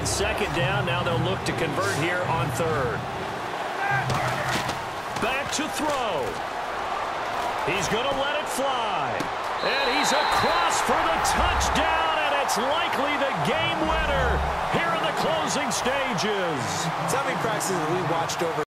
on second down. Now they'll look to convert here on third. Back to throw. He's going to let it fly. And he's across for the touchdown, and it's likely the game winner here in the closing stages. How many practices we watched over